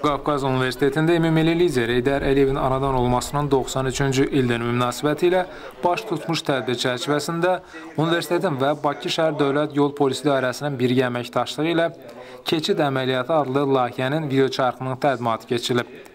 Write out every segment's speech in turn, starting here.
Qafqaz Universitetində ümumilli lider Heydər Əliyevin anadan olmasının 93-cü ildönümü münasibəti ilə baş tutmuş tədbir çərçivəsində universitetin və Bakı şəhər Dövlət Yol Polisi İdarəsinin birgə əməkdaşlığı ilə Keçid əməliyyatı adlı layihənin video çarxının təqdimatı keçirilib.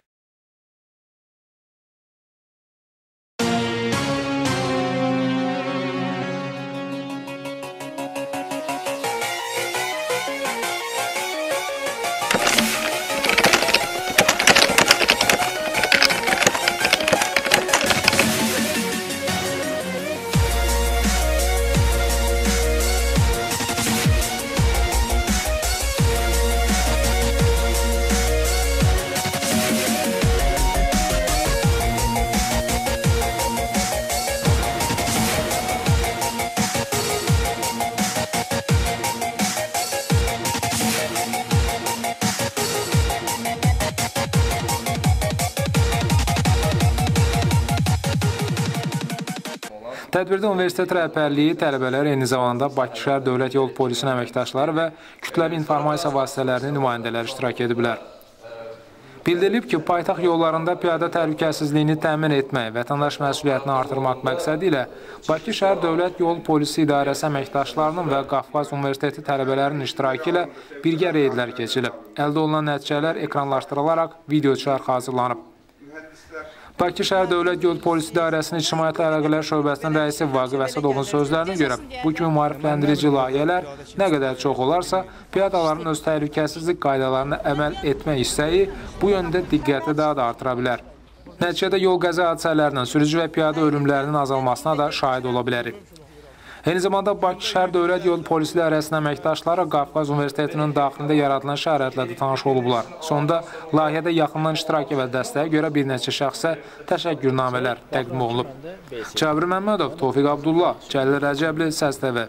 Tədbirdə universitet rəhbərliyi, tələbələr, eyni zamanda Bakı şəhər Dövlət Yol Polisinin əməkdaşları və kütləvi informasiya vasitələrinin nümayəndələri iştirak ediblər. Bildirilib ki, paytaxt yollarında piyada təhlükəsizliyini təmin etmək, vətəndaş məsuliyyətini artırmaq məqsədi ilə Bakı şəhər Dövlət Yol Polisi İdarəsi əməkdaşlarının və Qafqaz Universiteti tələbələrinin iştirakı ilə birgə reydlər keçilib. Əldə olunan nəticələr ekranlaşdırılaraq video çarx hazırlanıb. Bakı şəhər Dövlət Yol Polisi İdarəsinin İctimaiyyət Əlaqələr Şöbəsinin rəisi Vaqif Əsədovun sözlərinə görə bu kimi maarifləndirici layihələr nə qədər çox olarsa, piyadaların öz təhlükəsizlik qaydalarına əməl etmək istəyi bu yöndə diqqəti daha da artıra bilər. Nəticədə yol qəza hadisələrinin, sürücü və piyada ölümlərinin azalmasına da şahid ola bilərik. Eyni zamanda Bakı şəhər Dövlət Yol Polisi İdarəsinin əməkdaşları Qafqaz Universitetinin daxilində yaradılan şəhərətlə də tanış olublar. Sonda layihədə yaxından iştirak və dəstəyə görə bir neçə şəxsə təşəkkürnamələr təqdim olunub. Cabir Məmmədov, Tofiq Abdullah, Cəlil Rəcəbli, Səs TV.